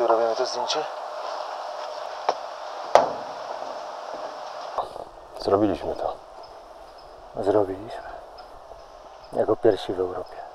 Tu robimy to zdjęcie. Zrobiliśmy to. Zrobiliśmy. Jako pierwsi w Europie.